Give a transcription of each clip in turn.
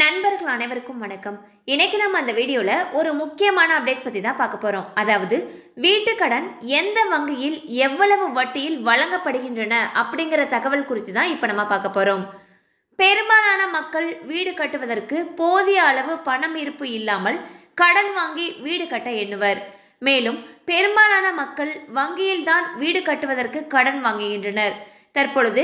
நண்பர்கள் அனைவருக்கும் வணக்கம். இன்றைக்கி நம்ம அந்த வீடியோவில் ஒரு முக்கியமான அப்டேட் பற்றி தான் பார்க்க போகிறோம் அதாவது வீட்டு கடன் எந்த வங்கியில் எவ்வளவு வட்டியில் வழங்கப்படுகின்றன அப்படிங்கிற தகவல் குறித்து தான் இப்போ நம்ம பார்க்க போகிறோம் பெரும்பாலான மக்கள் வீடு கட்டுவதற்கு போதிய அளவு பணம் இருப்பு இல்லாமல் கடன் வாங்கி வீடு கட்ட எண்ணுவர். மேலும் பெரும்பாலான மக்கள் வங்கியில்தான் வீடு கட்டுவதற்கு கடன் வாங்குகின்றனர். தற்பொழுது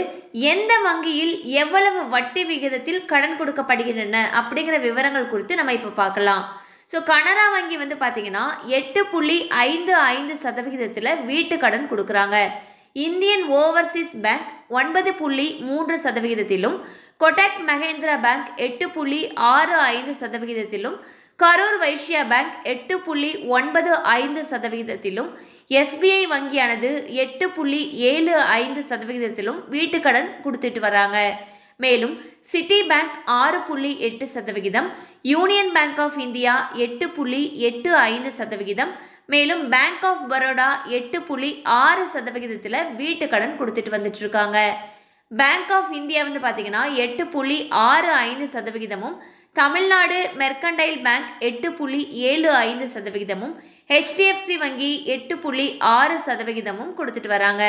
எந்த வங்கியில் எவ்வளவு வட்டி விகிதத்தில் கடன் கொடுக்கப்படுகின்றன அப்படிங்கிற விவரங்கள் குறித்து நம்ம இப்போ பார்க்கலாம். ஸோ கனரா வங்கி வந்து பார்த்தீங்கன்னா எட்டு புள்ளி ஐந்து ஐந்து சதவிகிதத்தில் வீட்டு கடன் கொடுக்குறாங்க. இந்தியன் ஓவர்சீஸ் பேங்க் ஒன்பது புள்ளி மூன்று சதவிகிதத்திலும் கொட்டாக் மகேந்திரா பேங்க் எட்டு புள்ளி ஆறு ஐந்து சதவிகிதத்திலும் கரூர் வைஷ்யா பேங்க் எட்டு புள்ளி ஒன்பது ஐந்து சதவிகிதத்திலும் எஸ்பிஐ வங்கியானது எட்டு புள்ளி ஏழு ஐந்து சதவிகிதத்திலும் வீட்டுக்கடன் கொடுத்துட்டு வராங்க மேலும் சிட்டி பேங்க் ஆறு புள்ளி எட்டு சதவிகிதம் யூனியன் பேங்க் ஆஃப் இந்தியா எட்டு புள்ளி எட்டு ஐந்து சதவிகிதம் மேலும் பேங்க் ஆஃப் பரோடா எட்டு புள்ளி ஆறு சதவிகிதத்தில் வீட்டுக்கடன் கொடுத்துட்டு வந்துட்டு இருக்காங்க பேங்க் ஆஃப் இந்தியா வந்து பார்த்தீங்கன்னா எட்டு புள்ளி ஆறு ஐந்து சதவிகிதமும் தமிழ்நாடு மெர்கண்டைல் பேங்க் எட்டு புள்ளி ஏழு ஐந்து சதவிகிதமும் ஹெச்டிஎஃப்சி வங்கி எட்டு புள்ளி ஆறு சதவிகிதமும் கொடுத்துட்டு வராங்க.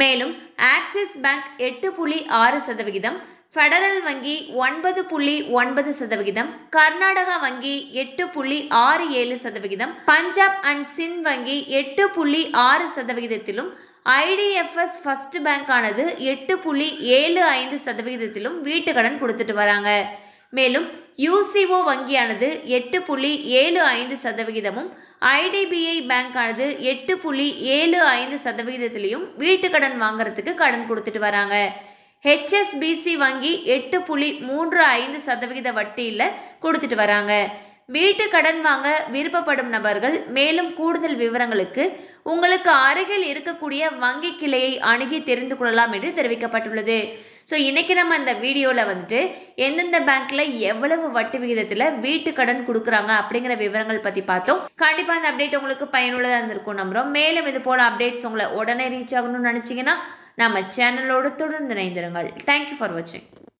மேலும் ஆக்சிஸ் பேங்க் எட்டு புள்ளி ஆறு சதவிகிதம் ஃபெடரல் வங்கி ஒன்பது புள்ளி ஒன்பது சதவிகிதம் கர்நாடகா வங்கி எட்டு புள்ளி ஆறு ஏழு சதவிகிதம் பஞ்சாப் அண்ட் சிந்த் வங்கி எட்டு புள்ளி ஆறு சதவிகிதத்திலும் ஐடிஎஃப்எஸ் ஃபர்ஸ்ட் பேங்கானது எட்டு புள்ளி ஏழு ஐந்து சதவிகிதத்திலும் வீட்டுக்கடன் கொடுத்துட்டு வராங்க. மேலும் யூசிஓ வங்கியானது எட்டு புள்ளி ஏழு ஐந்து சதவிகிதமும் ஐடிபிஐ பேங்கானது எட்டு புள்ளி ஏழு ஐந்து சதவிகிதத்திலையும் வீட்டுக்கடன் வாங்குறதுக்கு கடன் கொடுத்துட்டு வராங்க. ஹெச்எஸ்பிசி வங்கி எட்டு புள்ளி மூன்று ஐந்து சதவிகித வட்டியில் கொடுத்துட்டு வராங்க. வீட்டு கடன் வாங்க விருப்பப்படும் நபர்கள் மேலும் கூடுதல் விவரங்களுக்கு உங்களுக்கு அருகில் இருக்கக்கூடிய வங்கி கிளையை அணுகி தெரிந்து கொள்ளலாம் என்று தெரிவிக்கப்பட்டுள்ளது. ஸோ இன்றைக்கி நம்ம அந்த வீடியோவில் வந்துட்டு எந்தெந்த பேங்க்கில் எவ்வளவு வட்டி விகிதத்தில் வீட்டு கடன் கொடுக்குறாங்க அப்படிங்கிற விவரங்கள் பற்றி பார்த்தோம். கண்டிப்பாக அந்த அப்டேட் உங்களுக்கு பயனுள்ளதாக இருந்திருக்கும் நம்புகிறோம் மேலும் இது போல் அப்டேட்ஸ் உங்களை உடனே ரீச் ஆகணும்னு நினச்சிங்கன்னா நம்ம சேனலோடு தொடர்ந்து இணைந்திருங்கள். தேங்க்யூ ஃபார் வாட்சிங்